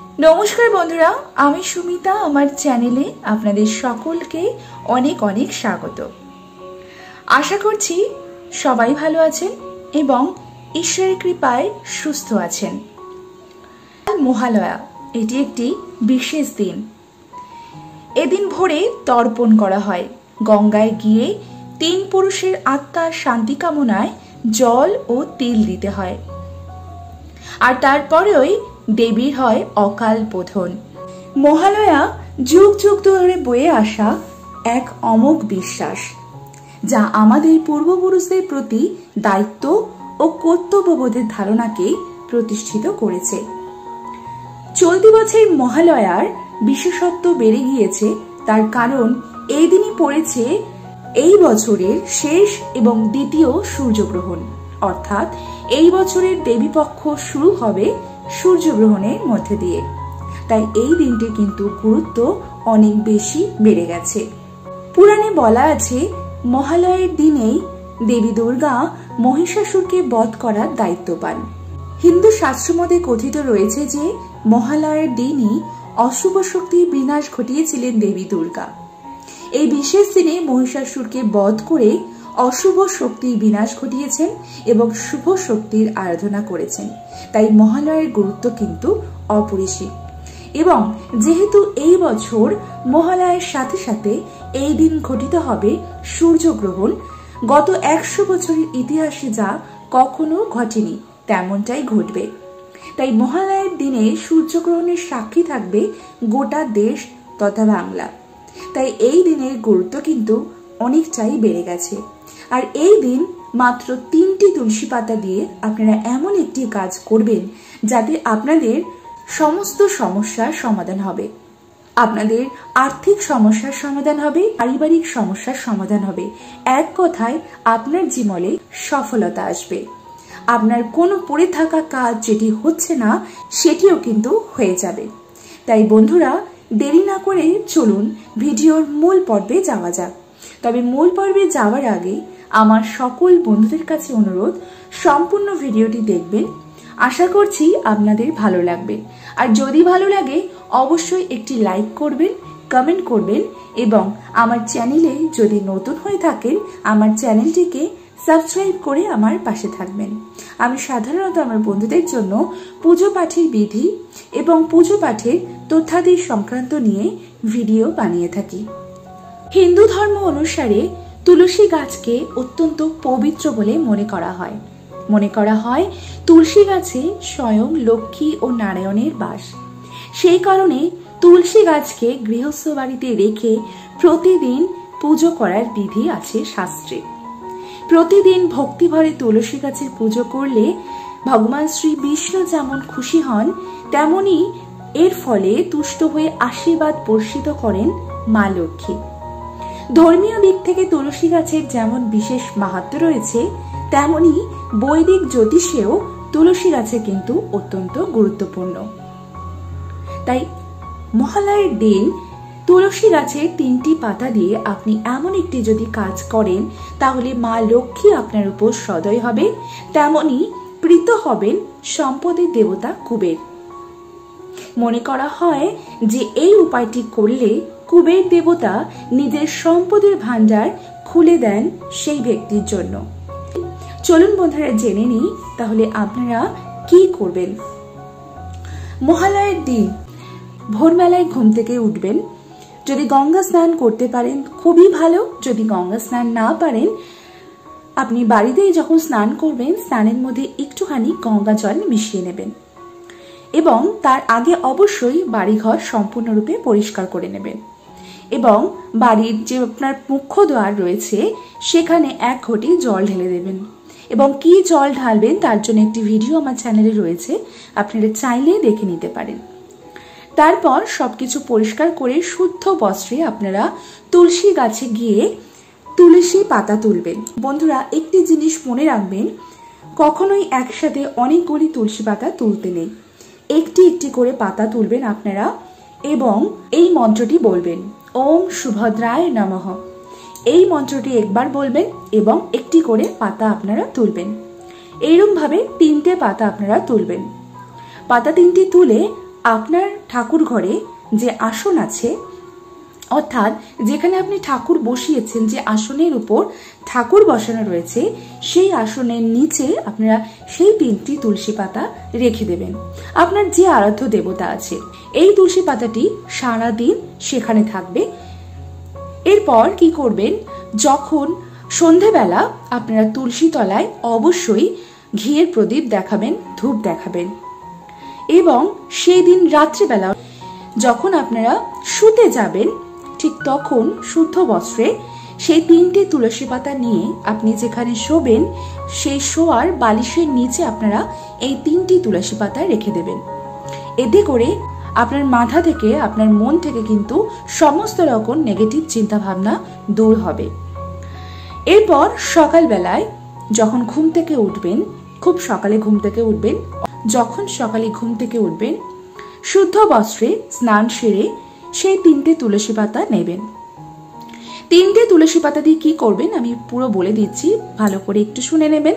নমস্কার বন্ধুরা, আমি সুমিতা, আমার চ্যানেলে আপনাদের সকলকে অনেক অনেক স্বাগত। আশা করছি সবাই ভালো আছেন এবং ঈশ্বরের কৃপায় সুস্থ আছেন। মহালয়া, এটি একটি বিশেষ দিন। এদিন ভোরে তর্পণ করা হয়। গঙ্গায় গিয়ে তিন পুরুষের আত্মার শান্তি কামনায় জল ও তেল দিতে হয়। আর তারপরেই দেবীর হয় অকাল বোধন। মহালয়া যুগ যুগ ধরে বয়ে আসা এক অমোঘ বিশ্বাস, যা আমাদের পূর্বপুরুষদের প্রতি দায়িত্ব ও কর্তব্যবোধের ধারণাকে প্রতিষ্ঠিত করেছে। চলতি বছর মহালয়ার বিশেষত্ব বেড়ে গিয়েছে, তার কারণ এই দিনই পড়েছে এই বছরের শেষ এবং দ্বিতীয় সূর্যগ্রহণ। অর্থাৎ এই বছরের দেবীপক্ষ শুরু হবে সূর্যগ্রহণের মধ্যে দিয়ে। তাই এই দিনটি কিন্তু গুরুত্ব অনেক বেশি বেড়ে গেছে। পুরাণে বলা আছে, মহালয়ের দিনেই দেবী দুর্গা মহিষাসুরকে বধ করার দায়িত্ব পান হিন্দু শাস্ত্রমতে কথিত রয়েছে যে, মহালয়ের দিনই অশুভ শক্তির বিনাশ ঘটিয়েছিলেন দেবী দুর্গা। এই বিশেষ দিনে মহিষাসুরকে বধ করে অশুভ শক্তির বিনাশ ঘটিয়েছেন এবং শুভ শক্তির আরাধনা করেছেন। তাই মহালয়ের গুরুত্ব কিন্তু অপরিসীম। এবং যেহেতু এই বছর মহালয়ের সাথে সাথে এই দিন ঘটিত হবে সূর্যগ্রহণ, গত একশো বছরের ইতিহাসে যা কখনো ঘটেনি, তেমনটাই ঘটবে। তাই মহালয়ের দিনে সূর্যগ্রহণের সাক্ষী থাকবে গোটা দেশ তথা বাংলা। তাই এই দিনের গুরুত্ব কিন্তু অনেকটাই বেড়ে গেছে। আর এই দিন মাত্র তিনটি তুলসী পাতা দিয়ে আপনারা এমন একটি কাজ করবেন যাতে আপনাদের সমস্ত সমস্যার সমাধান হবে। আপনাদের আর্থিক সমস্যার সমাধান হবে, পারিবারিক সমস্যার সমাধান হবে। এক কথায় আপনার জীবনে সফলতা আসবে। আপনার কোনো পড়ে থাকা কাজ যেটি হচ্ছে না, সেটিও কিন্তু হয়ে যাবে। তাই বন্ধুরা, দেরি না করে চলুন, ভিডিওর মূল পর্বে যাওয়া যাক। তবে মূল পর্বে যাওয়ার আগে আমার সকল বন্ধুদের কাছে অনুরোধ, সম্পূর্ণ ভিডিওটি দেখবেন। আশা করছি আপনাদের ভালো লাগবে। আর যদি ভালো লাগে, অবশ্যই একটি লাইক করবেন, কমেন্ট করবেন এবং আমার চ্যানেলে যদি নতুন হয়ে থাকেন, আমার চ্যানেলটিকে সাবস্ক্রাইব করে আমার পাশে থাকবেন। আমি সাধারণত আমার বন্ধুদের জন্য পুজো পাঠের বিধি এবং পুজো পাঠের তথ্যাদি সংক্রান্ত নিয়ে ভিডিও বানিয়ে থাকি। হিন্দু ধর্ম অনুসারে তুলসী গাছকে অত্যন্ত পবিত্র বলে মনে করা হয়। মনে করা হয় তুলসী গাছে স্বয়ং লক্ষ্মী ও নারায়ণের বাস। সেই কারণে তুলসী গাছকে গৃহস্থ বাড়িতে রেখে প্রতিদিন পুজো করার বিধি আছে শাস্ত্রে। প্রতিদিন ভক্তিভরে তুলসী গাছের পুজো করলে ভগবান শ্রী বিষ্ণু যেমন খুশি হন, তেমনি এর ফলে তুষ্ট হয়ে আশীর্বাদ বর্ষিত করেন মা লক্ষ্মী। ধর্মীয় দিক থেকে তুলসী গাছের যেমন বিশেষ মাহাত্ম রয়েছে, তেমনি বৈদিক জ্যোতিষেও তুলসী গাছে কিন্তু অত্যন্ত গুরুত্বপূর্ণ। তাই মহালয়ের দিন তুলসী গাছের তিনটি পাতা দিয়ে আপনি এমন একটি যদি কাজ করেন, তাহলে মা লক্ষ্মী আপনার উপর সদয় হবে তেমনি প্রীত হবেন সম্পদের দেবতা কুবের। মনে করা হয় যে এই উপায়টি করলে কুবের দেবতা নিজের সম্পদের ভাণ্ডার খুলে দেন সেই ব্যক্তির জন্য। চলুন বন্ধুরা, জেনে নিই তাহলে আপনারা কি করবেন। মহালয়ের দিন ভোরবেলায় ঘুম থেকে উঠবেন। যদি গঙ্গা স্নান করতে পারেন, খুবই ভালো। যদি গঙ্গা স্নান না পারেন, আপনি বাড়িতেই যখন স্নান করবেন, স্নানের মধ্যে একটুখানি গঙ্গা জল মিশিয়ে নেবেন এবং তার আগে অবশ্যই বাড়িঘর সম্পূর্ণরূপে পরিষ্কার করে নেবেন। এবং বাড়ির যে আপনার মুখ্য দ্বার রয়েছে, সেখানে এক ঘটি জল ঢেলে দেবেন। এবং কি জল ঢালবেন তার জন্য একটি ভিডিও আমার চ্যানেলে রয়েছে, আপনারা চাইলে দেখে নিতে পারেন। তারপর সব কিছু পরিষ্কার করে শুদ্ধ বস্ত্রে আপনারা তুলসী গাছে গিয়ে তুলসী পাতা তুলবেন। বন্ধুরা, একটি জিনিস মনে রাখবেন, কখনোই একসাথে অনেকগুলি তুলসী পাতা তুলতে নেই। একটি একটি করে পাতা তুলবেন আপনারা এবং এই মন্ত্রটি বলবেন ওম সুভদ্রায় নমঃ। এই মন্ত্রটি একবার বলবেন এবং একটি করে পাতা আপনারা তুলবেন। এইরমভাবে তিনটে পাতা আপনারা তুলবেন। পাতা তিনটি তুলে আপনার ঠাকুর ঘরে যে আসন আছে অর্থাৎ যেখানে আপনি ঠাকুর বসিয়েছেন যে আসনের উপর ঠাকুর বসানো রয়েছে, সেই আসনের নিচে আপনারা সেই তিনটি তুলসী পাতা রেখে দেবেন। আপনার যে আরাধ্য দেবতা আছে, এই তুলসী পাতাটি সারাদিন সেখানে থাকবে। এরপর কি করবেন? যখন সন্ধেবেলা আপনারা তুলসী তলায় অবশ্যই ঘিয়ের প্রদীপ দেখাবেন, ধূপ দেখাবেন। এবং সেই দিন রাত্রিবেলা যখন আপনারা শুতে যাবেন ঠিক তখন শুদ্ধ বস্ত্রে সেই তিনটে তুলসী পাতা নিয়ে আপনি যেখানে শোবেন, সেই শোয়ার বালিশের নিচে আপনারা এই তিনটি তুলসী পাতা রেখে দেবেন। এতে করে আপনার মাথা থেকে, আপনার মন থেকে কিন্তু সমস্ত রকম নেগেটিভ চিন্তা ভাবনা দূর হবে। এরপর সকালবেলায় যখন ঘুম থেকে উঠবেন, খুব সকালে ঘুম থেকে উঠবেন, যখন সকালে ঘুম থেকে উঠবেন, শুদ্ধ বস্ত্রে স্নান সেরে সেই তিনটে তুলসী পাতা নেবেন। তিনটে তুলসী পাতা দিয়ে কি করবেন আমি পুরো বলে দিচ্ছি, ভালো করে একটু শুনে নেবেন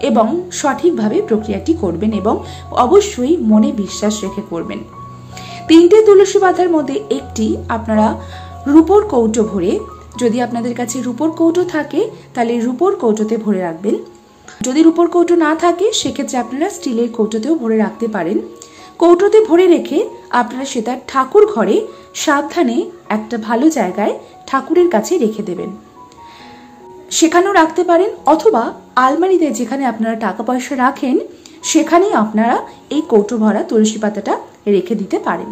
এবং সঠিকভাবে প্রক্রিয়াটি করবেন এবং অবশ্যই মনে বিশ্বাস রেখে করবেন। তিনটে তুলসী পাতার মধ্যে একটি আপনারা রূপোর কৌটো ভরে, যদি আপনাদের কাছে রূপোর কৌটো থাকে, তাহলে রূপোর কৌটোতে ভরে রাখবেন। যদি রূপোর কৌটো না থাকে, সেক্ষেত্রে আপনারা স্টিলের কৌটোতেও ভরে রাখতে পারেন। কৌটোতে ভরে রেখে আপনারা সেটা ঠাকুর ঘরে সাবধানে একটা ভালো জায়গায় ঠাকুরের কাছে রেখে দেবেন। সেখানেও রাখতে পারেন, অথবা আলমারিতে যেখানে আপনারা টাকা পয়সা রাখেন, সেখানেই আপনারা এই কৌটো ভরা তুলসী পাতাটা রেখে দিতে পারেন।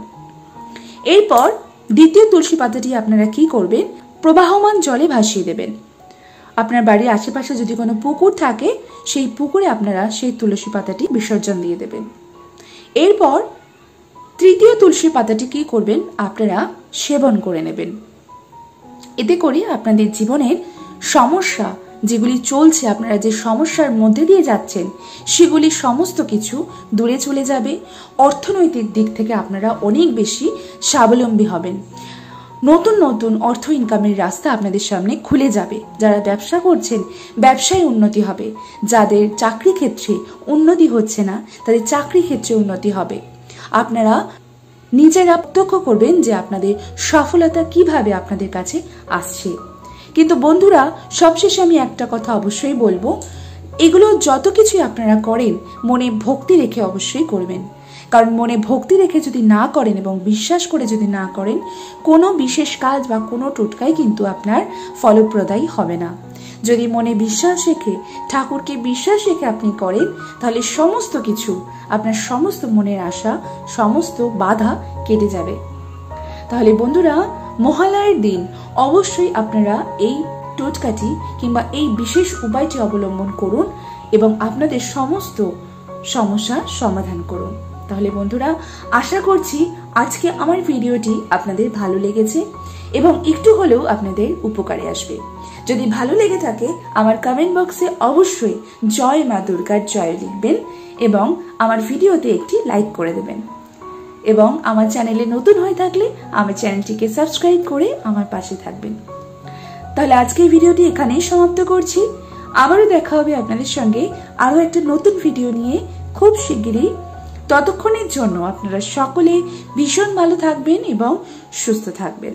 এরপর দ্বিতীয় তুলসী পাতাটি আপনারা কি করবেন? প্রবাহমান জলে ভাসিয়ে দেবেন। আপনার বাড়ির আশেপাশে যদি কোনো পুকুর থাকে, সেই পুকুরে আপনারা সেই তুলসী পাতাটি বিসর্জন দিয়ে দেবেন। এরপর তৃতীয় তুলসী পাতাটি কি করবেন আপনারা সেবন করে নেবেন। এতে করে আপনাদের জীবনের সমস্যা যেগুলি চলছে, আপনারা যে সমস্যার মধ্যে দিয়ে যাচ্ছেন, সেগুলি সমস্ত কিছু দূরে চলে যাবে। অর্থনৈতিক দিক থেকে আপনারা অনেক বেশি স্বাবলম্বী হবেন। নতুন নতুন অর্থ ইনকামের রাস্তা আপনাদের সামনে খুলে যাবে। যারা ব্যবসা করছেন, ব্যবসায় উন্নতি হবে। যাদের চাকরি ক্ষেত্রে উন্নতি হচ্ছে না, তাদের চাকরি ক্ষেত্রে উন্নতি হবে। আপনারা নিজেরা প্রত্যক্ষ করবেন যে আপনাদের সফলতা কীভাবে আপনাদের কাছে আসছে। কিন্তু বন্ধুরা, সবশেষে আমি একটা কথা অবশ্যই বলব। এগুলো যত কিছুই আপনারা করেন, মনে ভক্তি রেখে অবশ্যই করবেন। কারণ মনে ভক্তি রেখে যদি না করেন এবং বিশ্বাস করে যদি না করেন, কোনো বিশেষ কাজ বা কোনো টোটকাই কিন্তু আপনার ফলপ্রদায়ী হবে না। যদি মনে বিশ্বাস রেখে, ঠাকুরকে বিশ্বাস রেখে আপনি করেন, তাহলে সমস্ত কিছু, আপনার সমস্ত মনের আশা, সমস্ত বাধা কেটে যাবে। তাহলে বন্ধুরা, মহালয়ের দিন অবশ্যই আপনারা এই টোটকাটি কিংবা এই বিশেষ উপায়টি অবলম্বন করুন এবং আপনাদের সমস্ত সমস্যার সমাধান করুন। তাহলে বন্ধুরা, আশা করছি আজকে আমার ভিডিওটি আপনাদের ভালো লেগেছে এবং একটু হলেও আপনাদের উপকারে আসবে। যদি ভালো লেগে থাকে, আমার কমেন্ট বক্সে অবশ্যই জয় মা দুর্গার জয় লিখবেন এবং আমার ভিডিওতে একটি লাইক করে দেবেন। এবং আমার চ্যানেলে নতুন হয়ে থাকলে আমার চ্যানেলটিকে সাবস্ক্রাইব করে আমার পাশে থাকবেন। তাহলে আজকের ভিডিওটি এখানেই সমাপ্ত করছি। আবারও দেখা হবে আপনাদের সঙ্গে আরও একটা নতুন ভিডিও নিয়ে। খুব শিগগিরই ততক্ষণের জন্য আপনারা সকলে ভীষণ ভালো থাকবেন এবং সুস্থ থাকবেন।